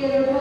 pudieron